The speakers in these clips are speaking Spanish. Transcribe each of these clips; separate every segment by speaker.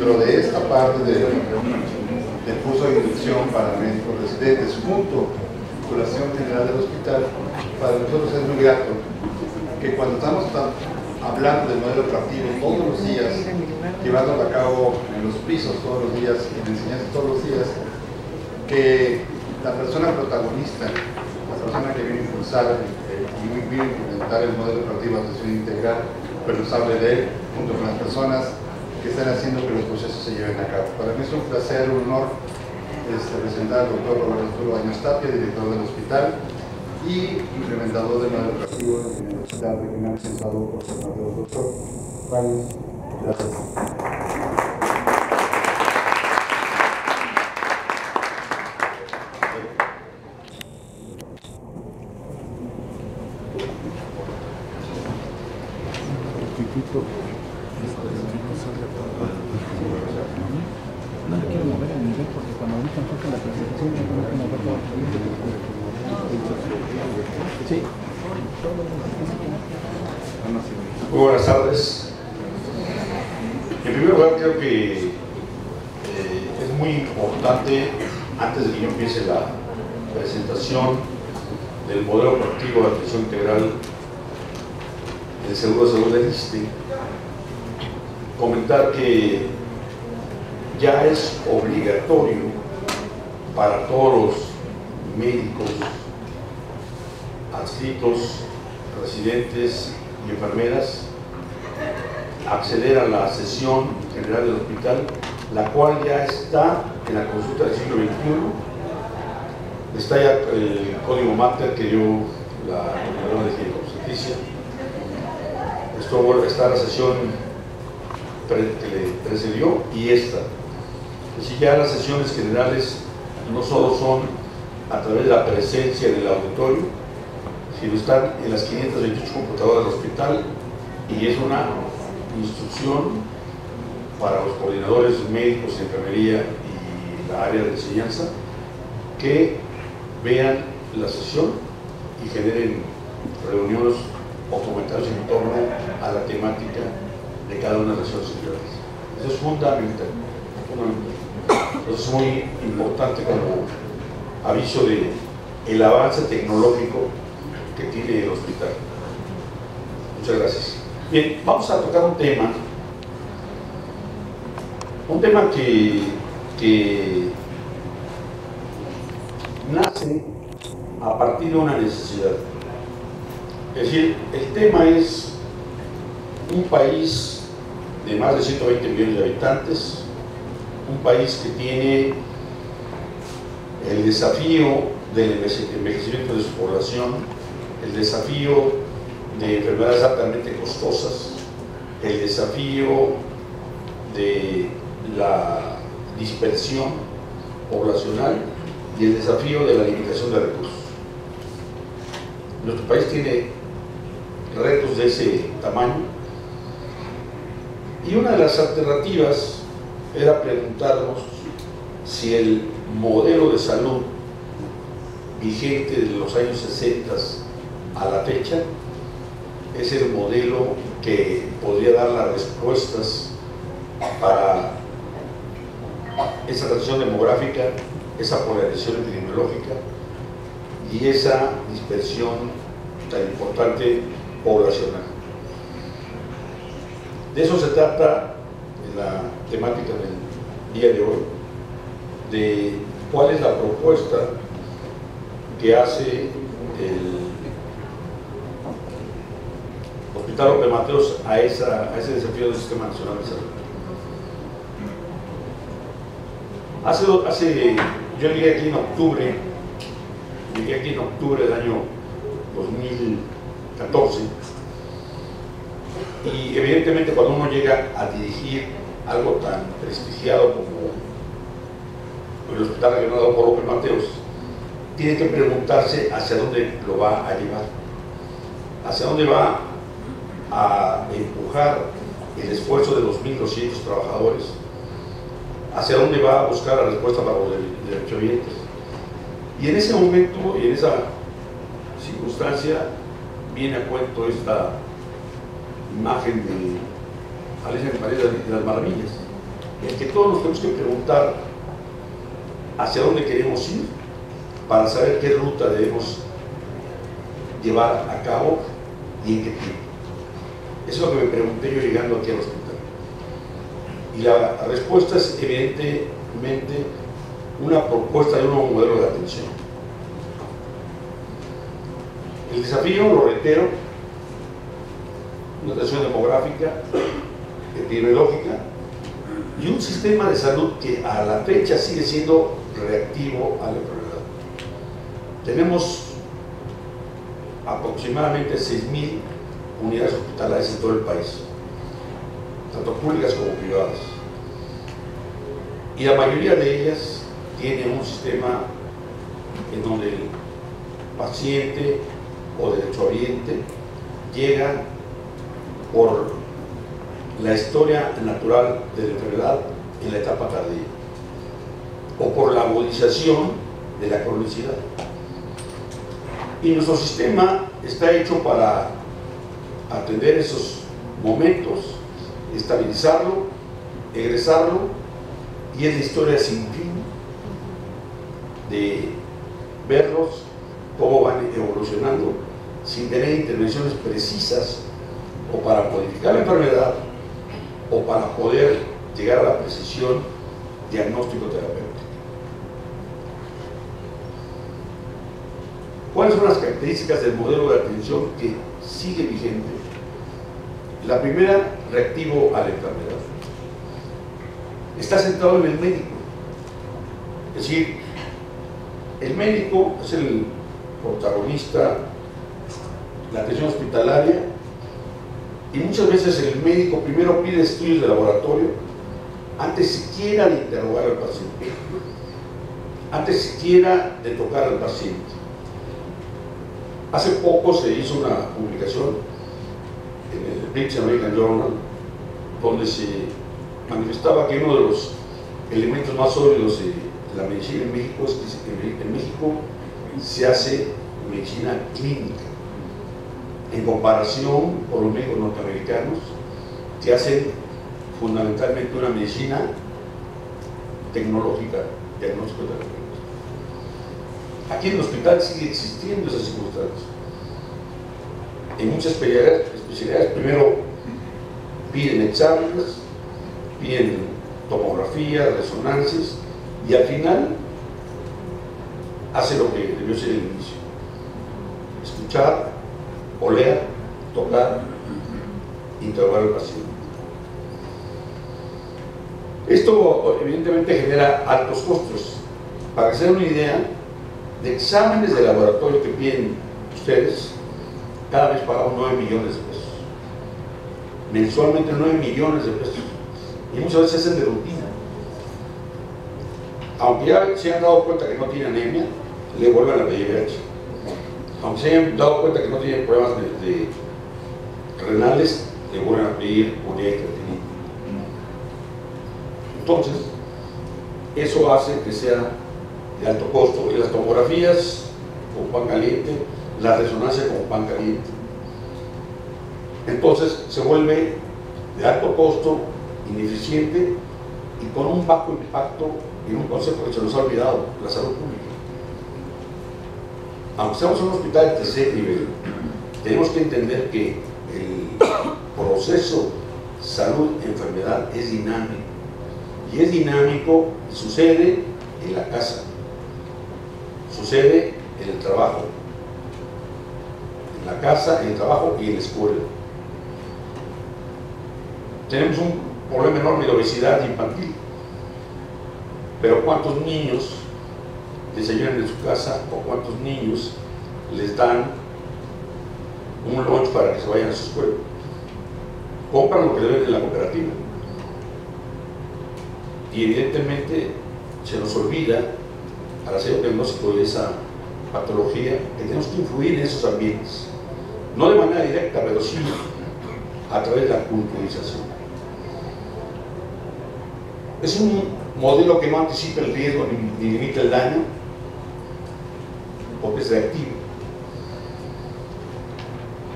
Speaker 1: dentro de esta parte de, del curso de inducción para médicos residentes junto con la Asociación General del Hospital, para nosotros es muy grato que cuando estamos hablando del modelo operativo todos los días, llevándolo a cabo en los pisos todos los días, en enseñanza todos los días, que la persona protagonista, la persona que viene a impulsar eh, y viene a implementar el modelo operativo de atención integral, pues nos de él, junto con las personas que están haciendo que los procesos se lleven a cabo. Para mí es un placer, un honor este, presentar al doctor Roberto Arturo Baños Tapia, director del hospital, y implementador del modelo operativo en el hospital regional presentado por San Mateo Doctor. Gracias.
Speaker 2: No le quiero mover el nivel porque cuando ahorita enfoca la presentación yo tengo que mover todo Sí.
Speaker 3: Muy buenas tardes. En primer lugar, creo que eh, es muy importante, antes de que yo empiece la presentación del modelo operativo de atención integral del Seguro de Salud del ISTE, comentar que ya es obligatorio para todos los médicos adscritos, residentes y enfermeras acceder a la sesión general del hospital, la cual ya está en la consulta del siglo XXI. Está ya el código mater que dio la Coordinadora de Ginecobstetricia. Esto está la sesión que le precedió y esta. Así ya las sesiones generales no solo son a través de la presencia en el auditorio, sino están en las 528 computadoras del hospital y es una instrucción para los coordinadores médicos enfermería y la área de enseñanza que vean la sesión y generen reuniones o comentarios en torno a la temática de cada una de las sesiones generales. Eso es fundamental. Entonces es muy importante como aviso de avance tecnológico que tiene el hospital. Muchas gracias. Bien, vamos a tocar un tema, un tema que, que nace a partir de una necesidad. Es decir, el tema es un país de más de 120 millones de habitantes, un país que tiene el desafío del envejecimiento de su población, el desafío de enfermedades altamente costosas, el desafío de la dispersión poblacional y el desafío de la limitación de recursos. Nuestro país tiene retos de ese tamaño y una de las alternativas era preguntarnos si el modelo de salud vigente de los años 60 a la fecha es el modelo que podría dar las respuestas para esa transición demográfica, esa polarización epidemiológica y esa dispersión tan importante poblacional. De eso se trata la temática del día de hoy, de cuál es la propuesta que hace el Hospital López Mateos a, a ese desafío del Sistema Nacional de Salud. Hace, hace, yo llegué aquí en octubre, llegué aquí en octubre del año 2014 y evidentemente cuando uno llega a dirigir algo tan prestigiado como el Hospital Regional por López Mateos, tiene que preguntarse hacia dónde lo va a llevar, hacia dónde va a empujar el esfuerzo de los 1.200 trabajadores, hacia dónde va a buscar la respuesta para los derechohabientes. Y en ese momento y en esa circunstancia viene a cuento esta imagen de Alicia París de las Maravillas. en que todos nos tenemos que preguntar hacia dónde queremos ir para saber qué ruta debemos llevar a cabo y en qué tiempo. Eso es lo que me pregunté yo llegando aquí al hospital. Y la respuesta es evidentemente una propuesta de un nuevo modelo de atención. El desafío, lo reitero, una atención demográfica, epidemiológica y un sistema de salud que a la fecha sigue siendo reactivo a la enfermedad. Tenemos aproximadamente 6.000 unidades hospitalarias en todo el país, tanto públicas como privadas. Y la mayoría de ellas tiene un sistema en donde el paciente o derechohabiente llega por la historia natural de la enfermedad en la etapa tardía o por la agudización de la cronicidad. Y nuestro sistema está hecho para atender esos momentos, estabilizarlo, egresarlo, y es la historia sin fin de verlos cómo van evolucionando sin tener intervenciones precisas o para modificar la enfermedad o para poder llegar a la precisión diagnóstico terapéutico. ¿Cuáles son las características del modelo de atención que sigue vigente? La primera, reactivo a la enfermedad. Está centrado en el médico. Es decir, el médico es el protagonista, la atención hospitalaria, y muchas veces el médico primero pide estudios de laboratorio antes siquiera de interrogar al paciente, antes siquiera de tocar al paciente. Hace poco se hizo una publicación en el British American Journal donde se manifestaba que uno de los elementos más sólidos de la medicina en México es que en México se hace medicina clínica en comparación con los médicos norteamericanos que hacen fundamentalmente una medicina tecnológica, diagnóstico terapéutico. Aquí en el hospital sigue existiendo esa circunstancia. En muchas especialidades, primero piden exámenes, piden tomografías, resonancias, y al final hace lo que debió ser el inicio. Escuchar, oler, tocar, interrogar al paciente. Esto evidentemente genera altos costos. Para que se den una idea, de exámenes de laboratorio que piden ustedes, cada vez pagamos 9 millones de pesos. Mensualmente 9 millones de pesos. Y muchas veces es de rutina. Aunque ya se han dado cuenta que no tiene anemia, le vuelven a pedir Aunque se hayan dado cuenta que no tiene problemas de, renales, le vuelven a pedir de Entonces, eso hace que sea de alto costo. Y las tomografías con pan caliente, la resonancia con pan caliente. Entonces se vuelve de alto costo, ineficiente y con un bajo impacto en un concepto que se nos ha olvidado, la salud pública. Aunque seamos un hospital de tercer nivel, tenemos que entender que el proceso salud-enfermedad es dinámico. Y es dinámico sucede en la casa, sucede en el trabajo, en la casa, en el trabajo y en la escuela. Tenemos un problema enorme de obesidad infantil, pero ¿cuántos niños desayunan en su casa o cuántos niños les dan un lunch para que se vayan a su escuela? Compran lo que deben de la cooperativa. Y evidentemente se nos olvida al hacer un diagnóstico de esa patología que tenemos que influir en esos ambientes. No de manera directa, pero sí a través de la culturización. Es un modelo que no anticipa el riesgo ni, limita el daño, porque es reactivo.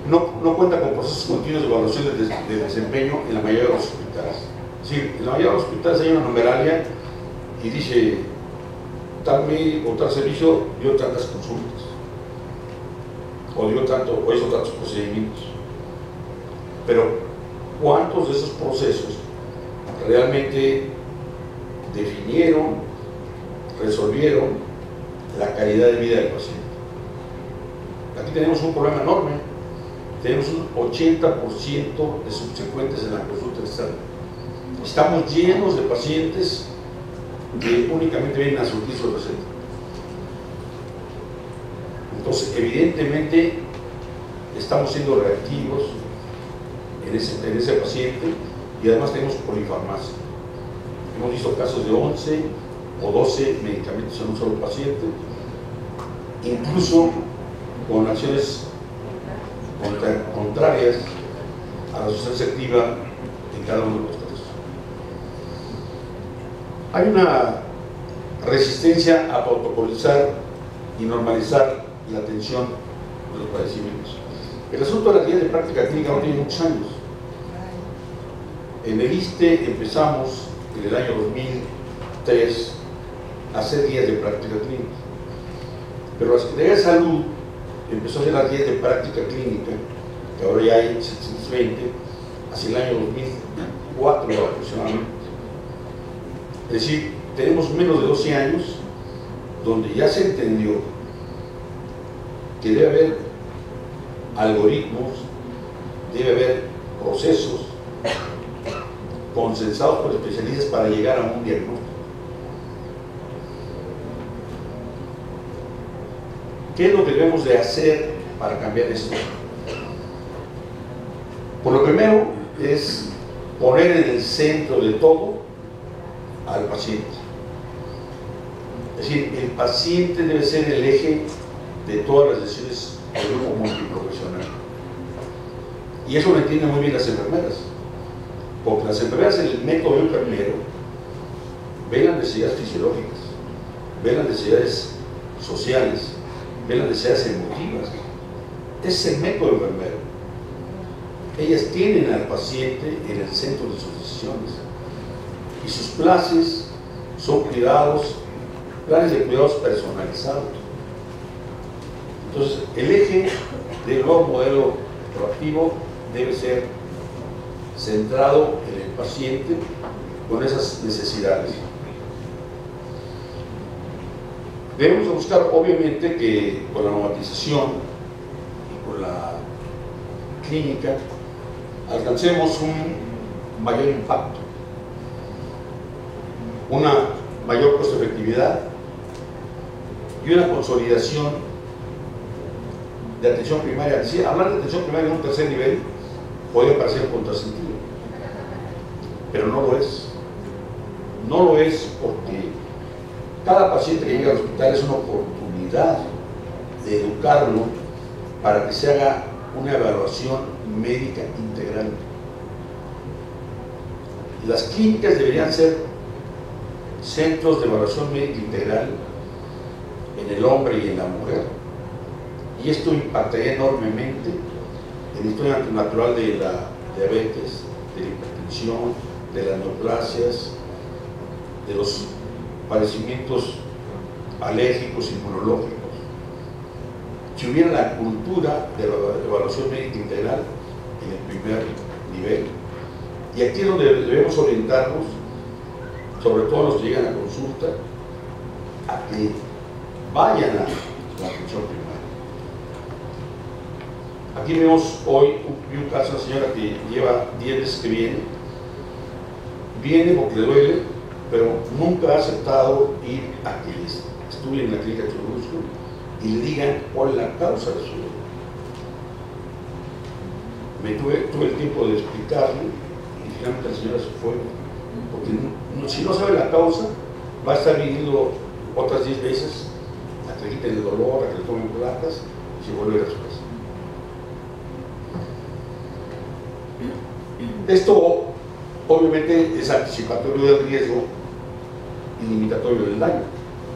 Speaker 3: No, no cuenta con procesos continuos de evaluación de, de, desempeño en la mayoría de los hospitales. Sí, en la mayoría de los hospitales hay una numeralia y dice tal médico o tal servicio dio tantas consultas o dio tanto o hizo tantos procedimientos. Pero ¿cuántos de esos procesos realmente definieron, resolvieron la calidad de vida del paciente? Aquí tenemos un problema enorme. Tenemos un 80% de subsecuentes en la consulta externa. Estamos llenos de pacientes que únicamente vienen a surtir su receta. Entonces, evidentemente, estamos siendo reactivos en ese, en ese paciente y además tenemos polifarmacia. Hemos visto casos de 11 o 12 medicamentos en un solo paciente, incluso con acciones contra- contrarias a la sustancia activa en cada uno de los casos. Hay una resistencia a protocolizar y normalizar la atención de los padecimientos. El asunto de las guías de práctica clínica no tiene muchos años. En el ISTE empezamos en el año 2003 a hacer guías de práctica clínica. Pero la Secretaría de Salud empezó a hacer las guías de práctica clínica, que ahora ya hay 720, hacia el año 2004 aproximadamente. Es decir, tenemos menos de 12 años donde ya se entendió que debe haber algoritmos, debe haber procesos consensados por especialistas para llegar a un diagnóstico. ¿Qué es lo que debemos de hacer para cambiar esto? Por lo primero es poner en el centro de todo al paciente. Es decir, el paciente debe ser el eje de todas las decisiones del grupo multiprofesional. Y eso lo entienden muy bien las enfermeras. Porque las enfermeras en el método enfermero ven las necesidades fisiológicas, ven las necesidades sociales, ven las necesidades emotivas. Es el método enfermero. Ellas tienen al paciente en el centro de sus decisiones. Y sus planes son cuidados, planes de cuidados personalizados. Entonces, el eje del nuevo modelo proactivo debe ser centrado en el paciente con esas necesidades. Debemos buscar, obviamente, que con la normatización y con la clínica alcancemos un mayor impacto, una mayor costo efectividad y una consolidación de atención primaria. Decir, hablar de atención primaria en un tercer nivel puede parecer contrasentido, pero no lo es. No lo es porque cada paciente que llega al hospital es una oportunidad de educarlo para que se haga una evaluación médica integral. Las clínicas deberían ser centros de evaluación médica integral en el hombre y en la mujer. Y esto impactaría enormemente en la historia natural de la diabetes, de la hipertensión, de las neoplasias, de los padecimientos alérgicos, inmunológicos. Si hubiera la cultura de la evaluación médica integral en el primer nivel, y aquí es donde debemos orientarnos, sobre todo los que llegan a consulta, a que vayan a la atención primaria. Aquí vemos hoy un, un caso de una señora que lleva 10 meses que viene, viene porque le duele, pero nunca ha aceptado ir a que les estudien en la clínica Churubusco y le digan cuál es la causa de su dolor. Me tuve, tuve el tiempo de explicarle y finalmente la señora se fue, porque si no sabe la causa, va a estar viniendo otras 10 veces a que quiten el dolor, a que le tomen placas y se vuelve a su casa. Esto obviamente es anticipatorio del riesgo y limitatorio del daño.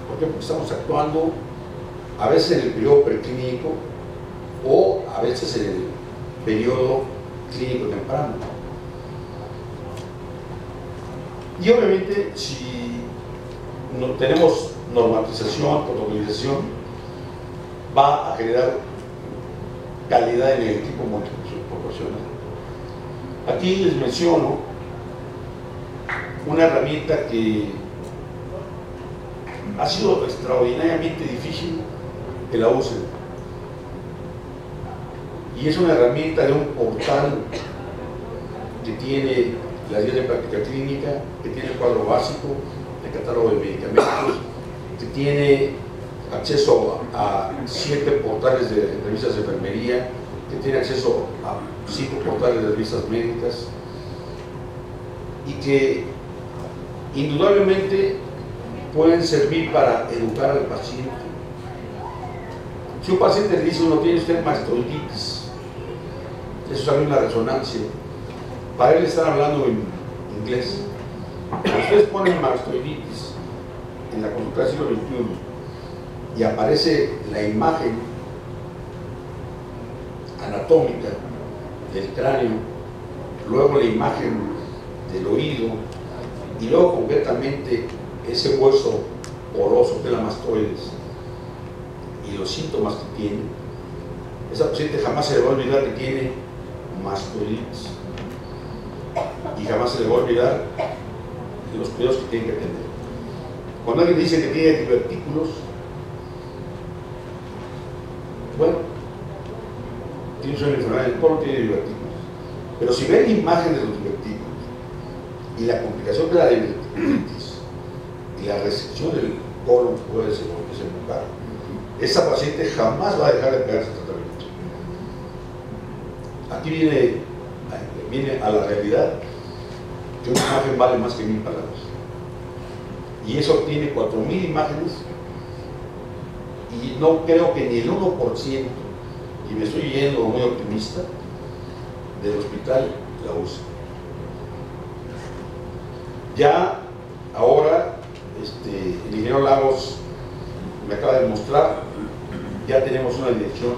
Speaker 3: ¿Por qué? Porque estamos actuando a veces en el periodo preclínico o a veces en el periodo clínico temprano. Y obviamente, si no tenemos normatización, protocolización, va a generar calidad en el equipo proporcional. Aquí les menciono una herramienta que ha sido extraordinariamente difícil que la usen. Y es una herramienta de un portal que tiene la guía de práctica clínica, que tiene el cuadro básico, el catálogo de medicamentos, que tiene acceso a siete portales de revistas de enfermería, que tiene acceso a cinco portales de revistas médicas y que indudablemente pueden servir para educar al paciente. Si un paciente le dice, uno tiene usted mastoiditis, eso sale una resonancia, para él están hablando en inglés. Ustedes ponen mastoiditis en la consulta del siglo XXI y aparece la imagen anatómica del cráneo, luego la imagen del oído y luego concretamente ese hueso poroso de la mastoides y los síntomas que tiene, esa paciente jamás se le va a olvidar que tiene mastoiditis y jamás se le va a olvidar los cuidados que tiene que tener. Cuando alguien dice que tiene divertículos, bueno, tiene una enfermedad del colon, tiene divertículos. Pero si ven imagen de los divertículos y la complicación de la diverticulitis y la restricción del colon puede desembocar, esa paciente jamás va a dejar de pegarse tratamiento. Aquí viene, viene a la realidad que una imagen vale más que mil palabras. Y eso tiene cuatro mil imágenes y no creo que ni el 1%, y me estoy yendo muy optimista, del hospital la use. Ya ahora este, el ingeniero Lagos me acaba de mostrar, ya tenemos una dirección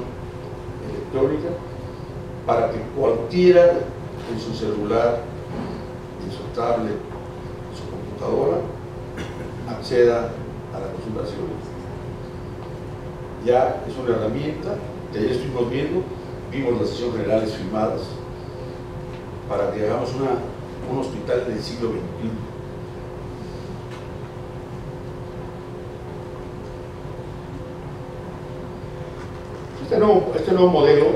Speaker 3: electrónica para que cualquiera en su celular, en su tablet, en su computadora, acceda a la consultación. Ya es una herramienta que ayer estuvimos viendo, vimos las sesiones generales firmadas para que hagamos una, un hospital del siglo XXI. Este nuevo, este nuevo modelo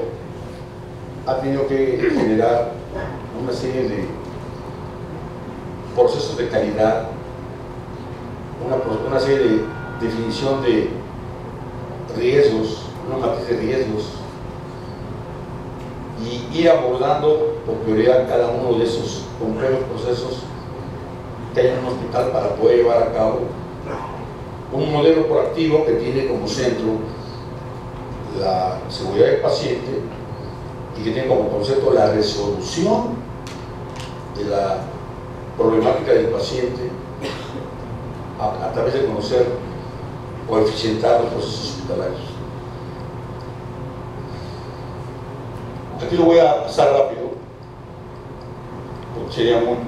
Speaker 3: ha tenido que generar una serie de procesos de calidad, una, una serie de definición de riesgos, una matriz de riesgos, y ir abordando por prioridad cada uno de esos complejos procesos que hay en un hospital para poder llevar a cabo un modelo proactivo que tiene como centro la seguridad del paciente y que tiene como concepto la resolución de la problemática del paciente a, través de conocer o eficientar los procesos hospitalarios. Aquí lo voy a pasar rápido, porque sería muy,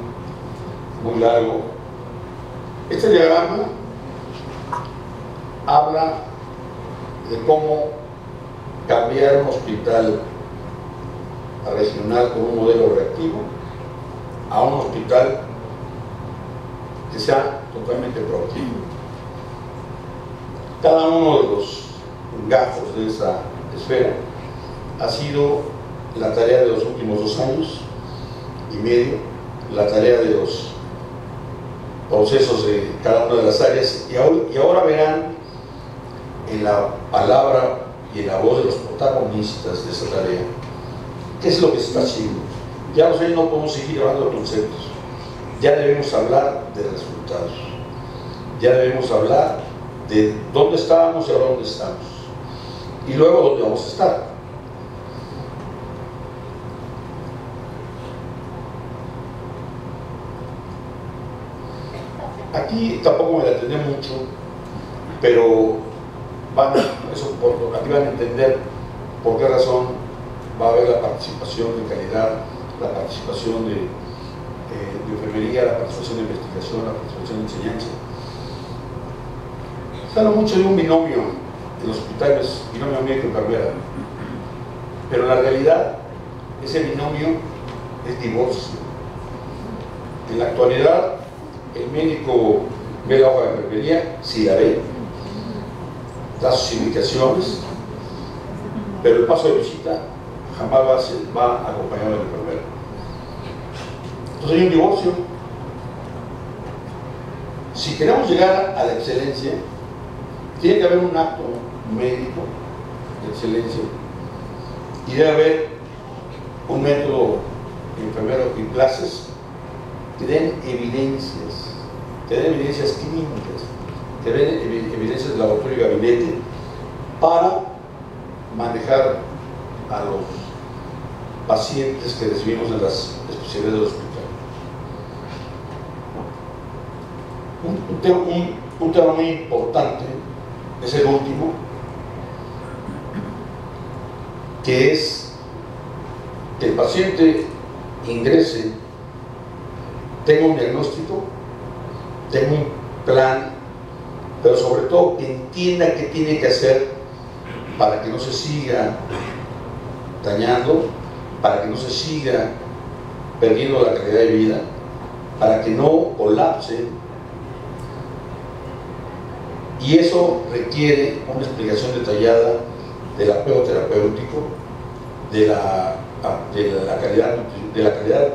Speaker 3: muy largo. Este diagrama habla de cómo cambiar un hospital regional con un modelo reactivo a un hospital que sea totalmente proactivo. Cada uno de los gajos de esa esfera ha sido la tarea de los últimos dos años y medio, la tarea de los procesos de cada una de las áreas y ahora, verán en la palabra y la voz de los protagonistas de esa tarea qué es lo que se está haciendo. Ya no, no podemos seguir hablando conceptos, ya debemos hablar de resultados, ya debemos hablar de dónde estábamos y ahora dónde estamos y luego dónde vamos a estar. Aquí tampoco me detendré mucho, pero van eso, aquí van a entender por qué razón va a haber la participación de calidad, la participación de, enfermería la participación de investigación, la participación de enseñanza. Se habla mucho de un binomio en los hospitales, binomio médico-enfermera, pero la realidad, ese binomio es divorcio. En la actualidad, el médico ve la hoja de enfermería, si la ve, da sus indicaciones, pero el paso de visita jamás va, va acompañado del enfermero. Entonces hay un divorcio. Si queremos llegar a la excelencia, tiene que haber un acto médico de excelencia y debe haber un método enfermero y clases que den evidencias, que den evidencias clínicas, evidencias de laboratorio y gabinete para manejar a los pacientes que recibimos en las especialidades del hospital. Un, tema, un tema muy importante es el último, que es que el paciente ingrese, tenga un diagnóstico, tenga un plan, pero sobre todo que entienda qué tiene que hacer para que no se siga dañando, para que no se siga perdiendo la calidad de vida, para que no colapse. Y eso requiere una explicación detallada del apego terapéutico, de la, de la, calidad, de la calidad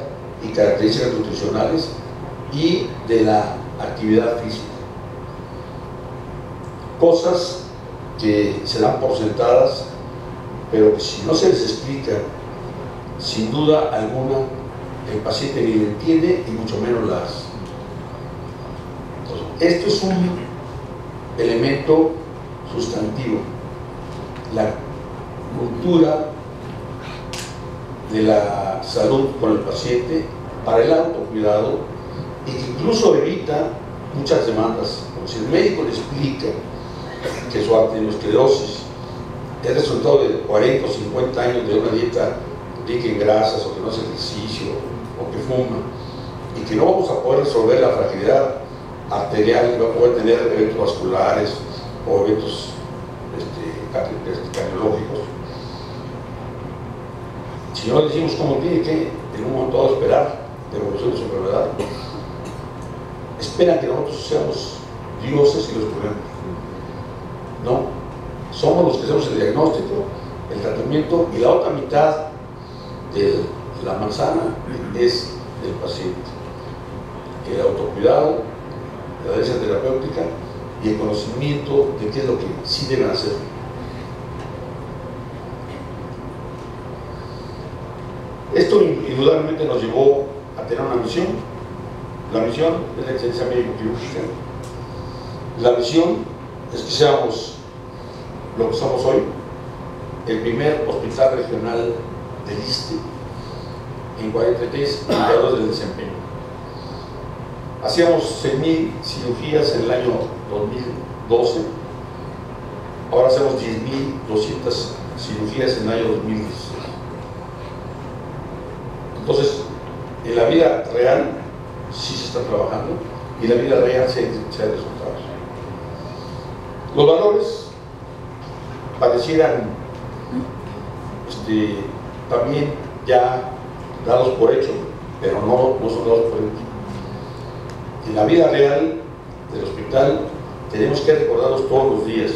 Speaker 3: y características nutricionales y de la actividad física. Cosas que se dan por sentadas, pero que si no se les explica, sin duda alguna, el paciente ni le entiende y mucho menos las. Esto es un elemento sustantivo. La cultura de la salud con el paciente para el autocuidado y que incluso evita muchas demandas. Como si el médico le explica que su arteriosclerosis es resultado de 40 o 50 años de una dieta rica en grasas o que no hace ejercicio o que fuma y que no vamos a poder resolver la fragilidad arterial que va a poder tener eventos vasculares o eventos este, cardiológicos. Si no le decimos cómo tiene que en un momento dado esperar la evolución de su enfermedad, esperan que nosotros seamos dioses y los curemos. Somos los que hacemos el diagnóstico, el tratamiento y la otra mitad de la manzana es del paciente. El autocuidado, la adherencia terapéutica y el conocimiento de qué es lo que sí deben hacer. Esto indudablemente nos llevó a tener una misión. La misión es la excelencia médico-quirúrgica. La misión es que seamos lo que somos hoy, el primer hospital regional del ISTE en 43 indicadores del desempeño. Hacíamos 6.000 cirugías en el año 2012, ahora hacemos 10.200 cirugías en el año 2016. Entonces, en la vida real sí se está trabajando y en la vida real se, se hay resultados. Los valores parecieran este, también ya dados por hecho, pero no, no son dados por hecho. En la vida real del hospital tenemos que recordarlos todos los días.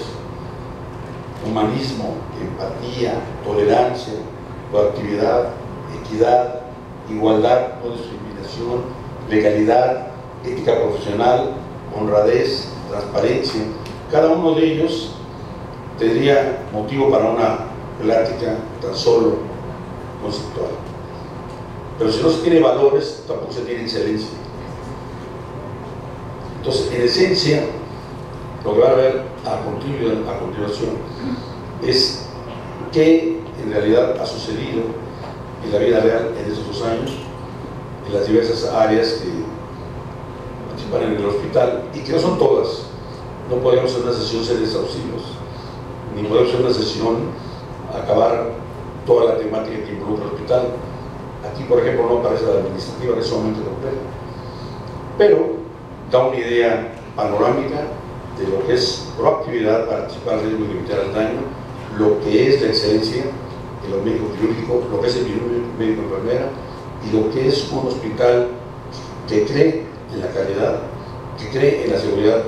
Speaker 3: Humanismo, empatía, tolerancia, proactividad, equidad, igualdad, no discriminación, legalidad, ética profesional, honradez, transparencia. Cada uno de ellos tendría motivo para una plática tan solo conceptual. Pero si no se tiene valores, tampoco se tiene excelencia. Entonces, en esencia, lo que va a ver a, continuación es qué en realidad ha sucedido en la vida real en estos dos años, en las diversas áreas que participan en el hospital y que no son todas. No podemos hacer una sesión ser exhaustivos ni podemos hacer una sesión acabar toda la temática que involucra el hospital. Aquí, por ejemplo, no aparece la administrativa, que es sumamente compleja. pero da una idea panorámica de lo que es proactividad, participar riesgo y limitar el daño, lo que es la excelencia en los médicos quirúrgicos, lo que es el médico enfermera y lo que es un hospital que cree en la calidad, que cree en la seguridad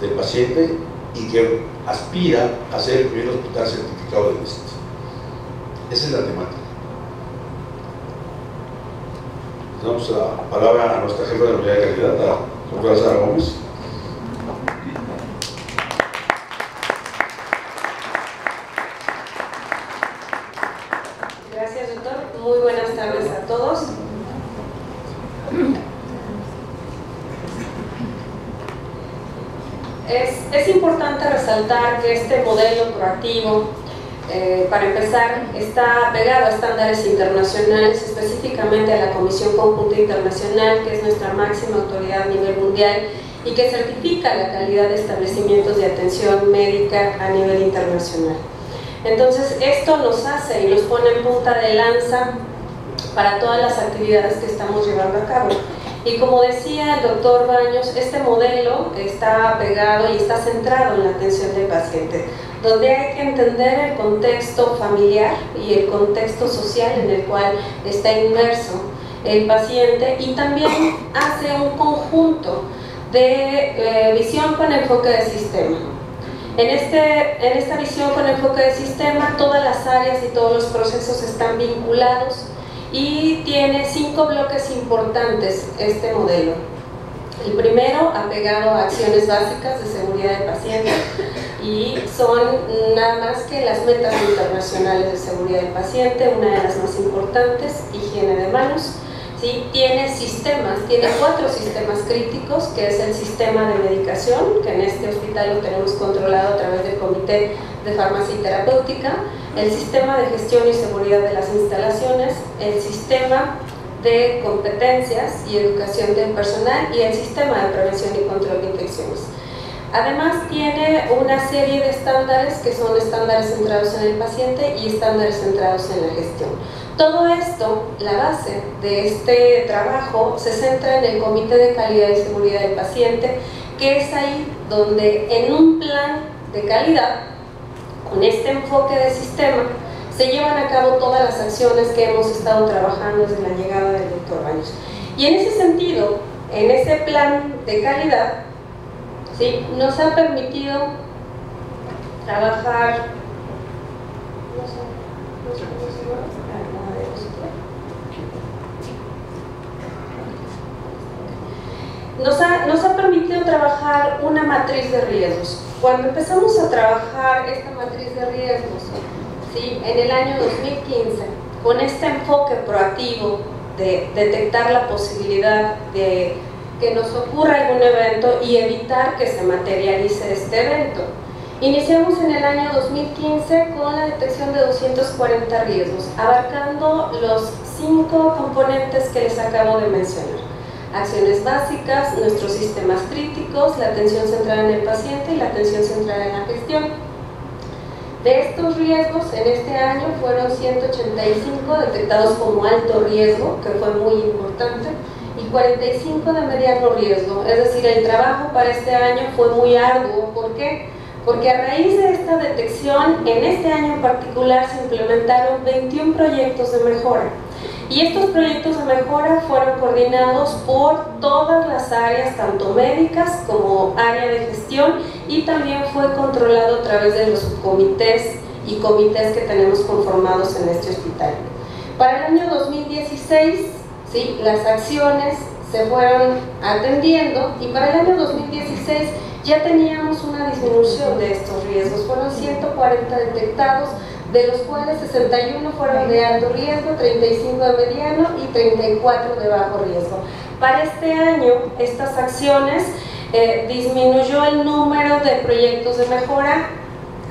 Speaker 3: del paciente y que aspira a ser el primer hospital certificado de NIST. Esa es la temática. Damos la palabra a nuestra jefa de la unidad de calidad, a doctora Sara Gómez.
Speaker 4: Gracias, doctor. Muy buenas tardes a todos. Es, es importante resaltar que este modelo proactivo, eh, para empezar, está pegado a estándares internacionales, específicamente a la Comisión Conjunta Internacional, que es nuestra máxima autoridad a nivel mundial y que certifica la calidad de establecimientos de atención médica a nivel internacional. Entonces, esto nos hace y nos pone en punta de lanza para todas las actividades que estamos llevando a cabo. Y como decía el doctor Baños, este modelo está pegado y está centrado en la atención del paciente, donde hay que entender el contexto familiar y el contexto social en el cual está inmerso el paciente y también hace un conjunto de eh, visión con enfoque de sistema. En, este, en esta visión con enfoque de sistema, todas las áreas y todos los procesos están vinculados y tiene cinco bloques importantes este modelo. El primero, apegado a acciones básicas de seguridad del paciente y son nada más que las metas internacionales de seguridad del paciente, una de las más importantes, higiene de manos, ¿sí? tiene sistemas, tiene cuatro sistemas críticos, que es el sistema de medicación, que en este hospital lo tenemos controlado a través del Comité de Farmacia y Terapéutica, el sistema de gestión y seguridad de las instalaciones, el sistema de competencias y educación del personal y el sistema de prevención y control de infecciones. Además tiene una serie de estándares que son estándares centrados en el paciente y estándares centrados en la gestión. Todo esto, la base de este trabajo se centra en el Comité de Calidad y Seguridad del Paciente, que es ahí donde en un plan de calidad, con este enfoque de sistema, se llevan a cabo todas las acciones que hemos estado trabajando desde la llegada del doctor Baños. Y en ese sentido, en ese plan de calidad, ¿sí? nos ha permitido trabajar. Nos ha, nos ha permitido trabajar una matriz de riesgos. Cuando empezamos a trabajar esta matriz de riesgos, ¿sí? en el año 2015, con este enfoque proactivo de detectar la posibilidad de que nos ocurra algún evento y evitar que se materialice este evento. Iniciamos en el año 2015 con la detección de 240 riesgos, abarcando los cinco componentes que les acabo de mencionar. Acciones básicas, nuestros sistemas críticos, la atención centrada en el paciente y la atención centrada en la gestión. De estos riesgos, en este año fueron 185 detectados como alto riesgo, que fue muy importante, y 45 de mediano riesgo. Es decir, el trabajo para este año fue muy arduo. ¿Por qué? Porque a raíz de esta detección, en este año en particular se implementaron 21 proyectos de mejora. Y estos proyectos de mejora fueron coordinados por todas las áreas, tanto médicas como área de gestión, y también fue controlado a través de los subcomités y comités que tenemos conformados en este hospital. Para el año 2016, ¿sí? las acciones se fueron atendiendo y para el año 2016 ya teníamos una disminución de estos riesgos, fueron 140 detectados, de los cuales 61 fueron de alto riesgo, 35 de mediano y 34 de bajo riesgo. Para este año, estas acciones eh, disminuyó el número de proyectos de mejora,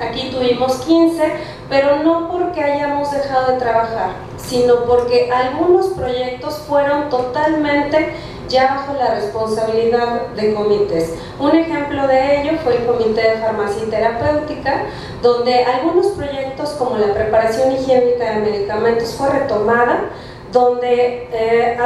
Speaker 4: aquí tuvimos 15, pero no porque hayamos dejado de trabajar, sino porque algunos proyectos fueron totalmente ya bajo la responsabilidad de comités. Un ejemplo de ello fue el Comité de Farmacia y Terapéutica, donde algunos proyectos como la preparación higiénica de medicamentos fue retomada, donde eh,